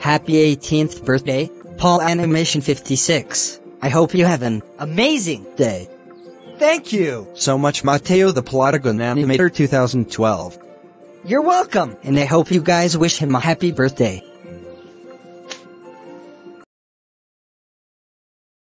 Happy 18th birthday, Paul Animation 56. I hope you have an amazing day. Thank you so much, Mateo the Plotagon Animator 2012. You're welcome, and I hope you guys wish him a happy birthday.